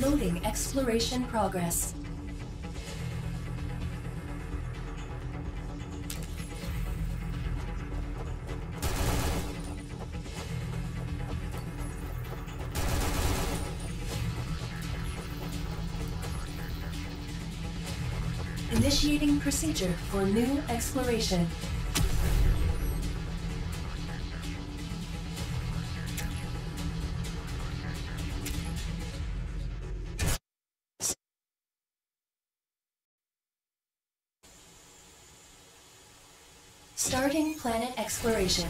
Loading exploration progress. Initiating procedure for new exploration. Starting planet exploration.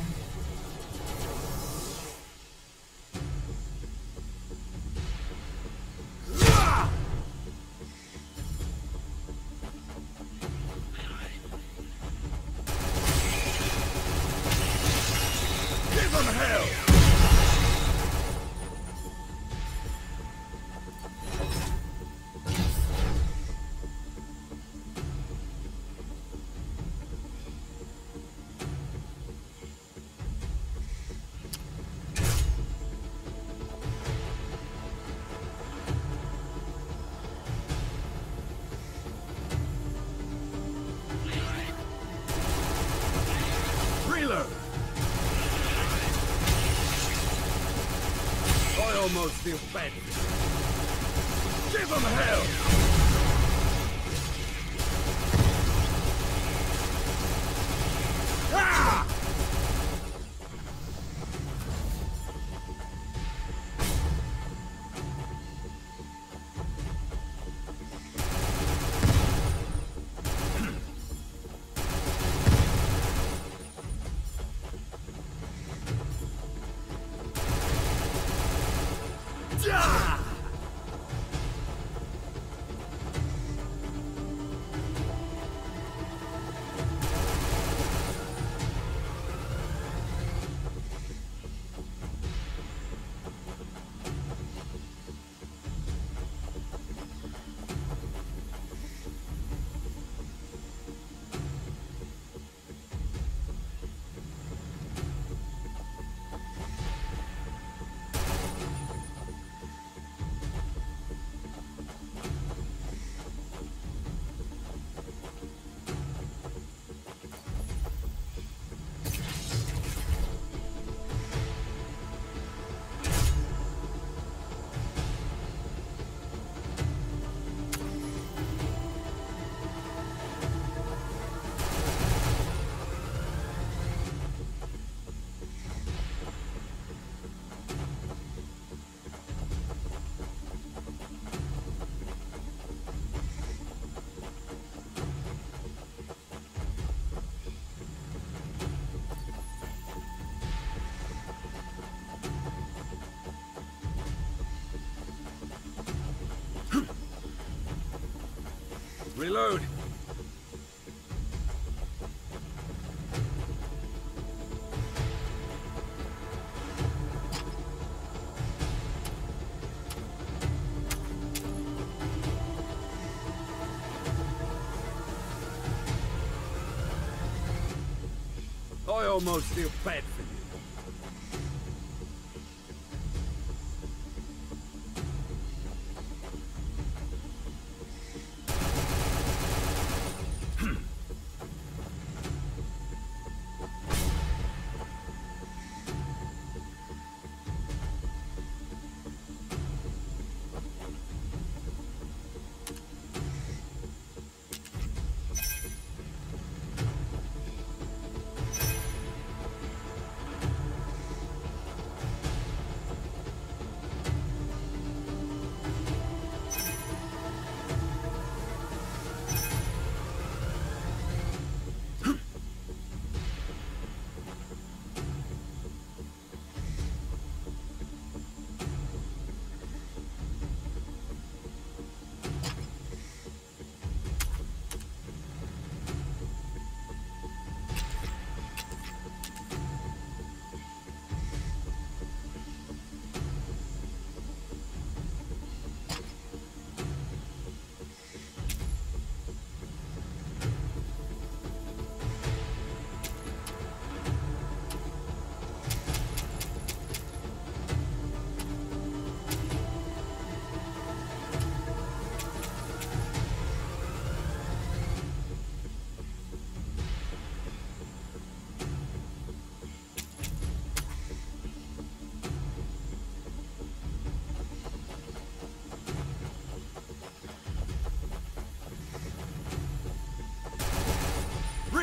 Almost feel bad. Give them hell! Reload! I almost feel bad for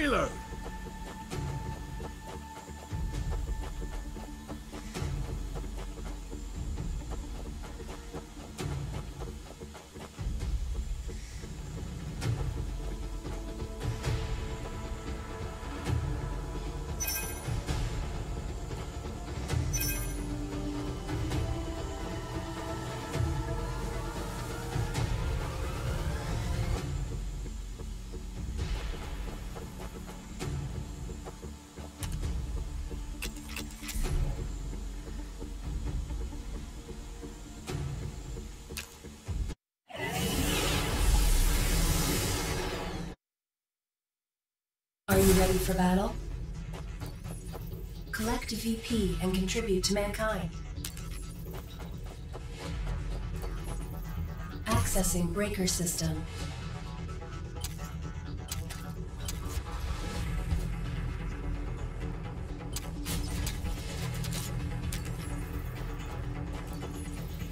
payload. Are you ready for battle? Collect VP and contribute to mankind. Accessing breaker system.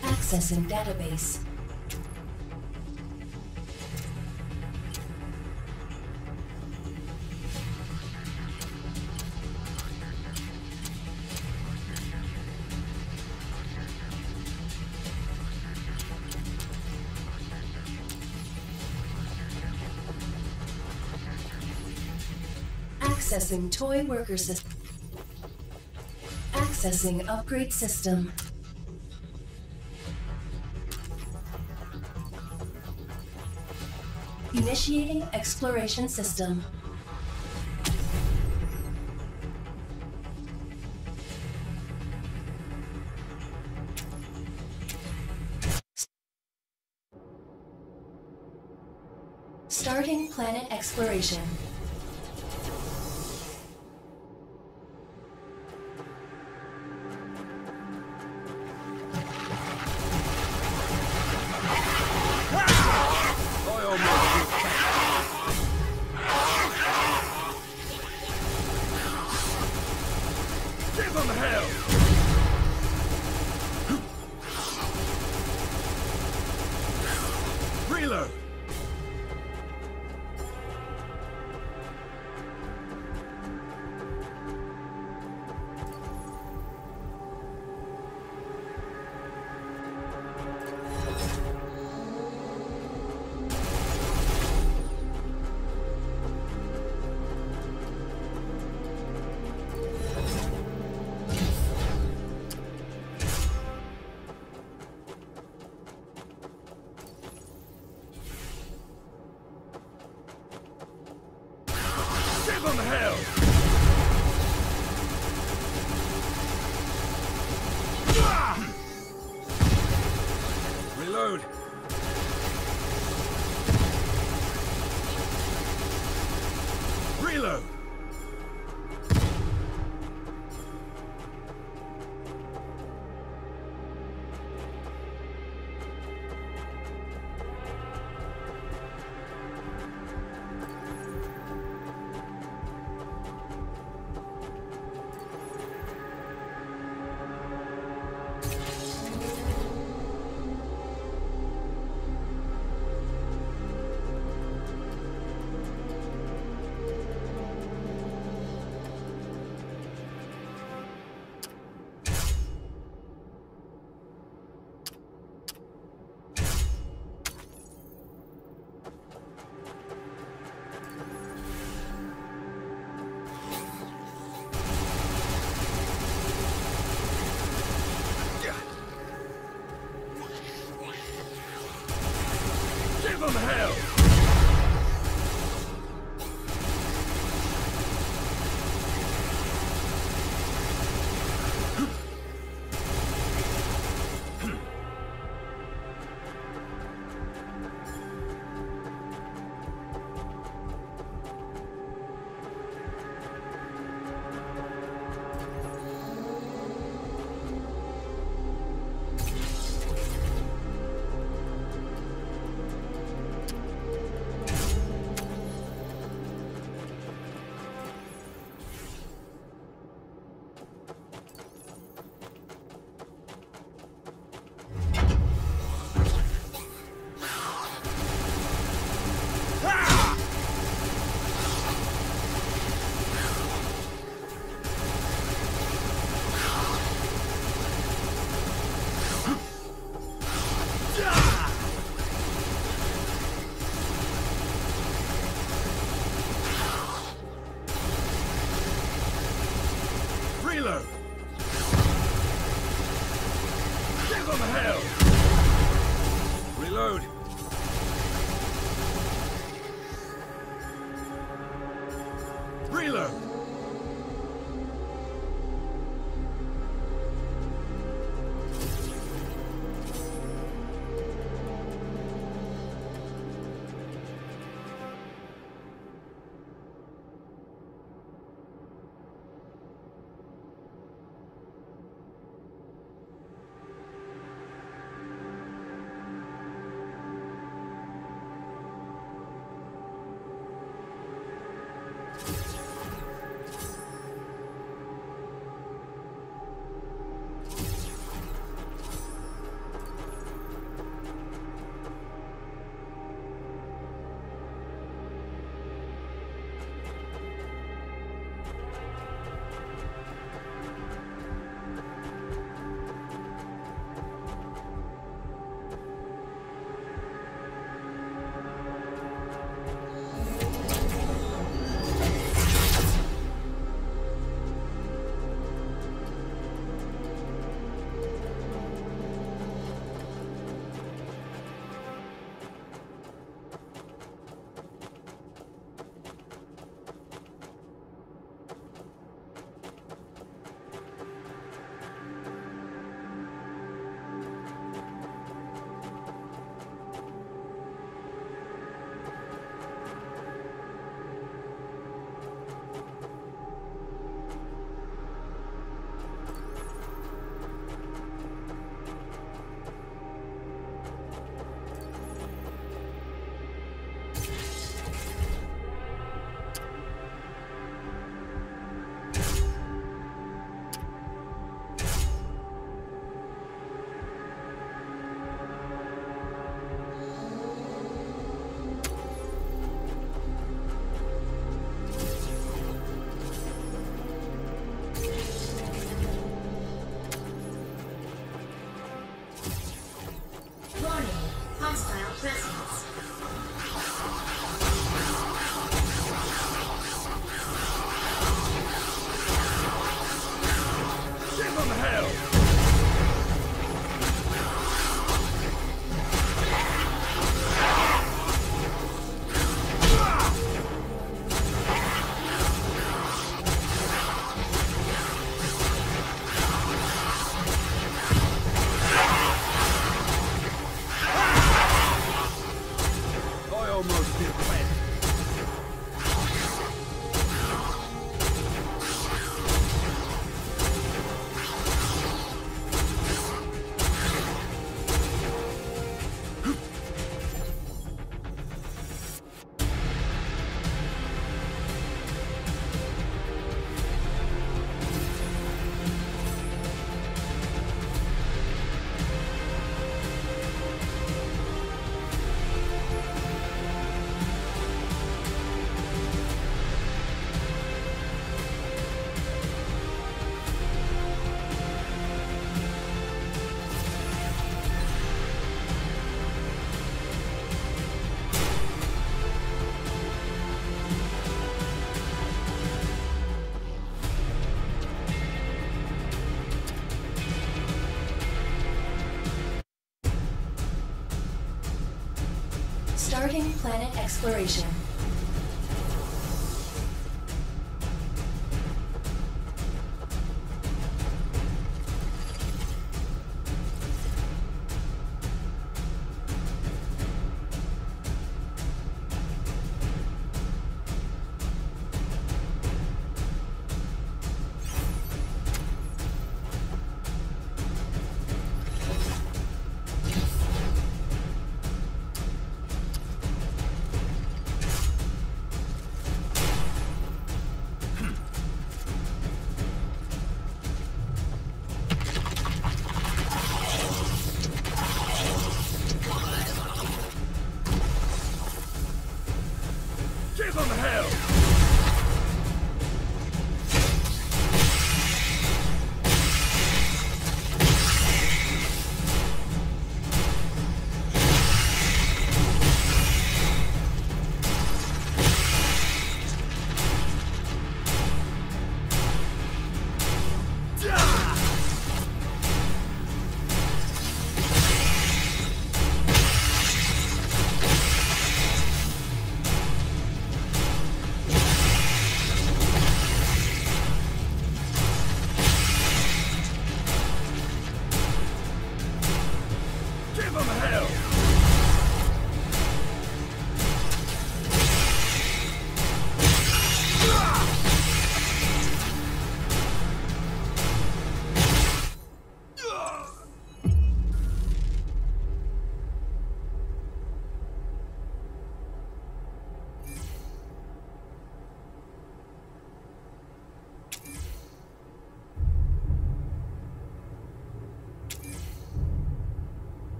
Accessing database. Accessing toy worker system. Accessing upgrade system. Initiating exploration system. Starting planet exploration. Hell! Planet exploration. Give them hell!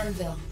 Anvil.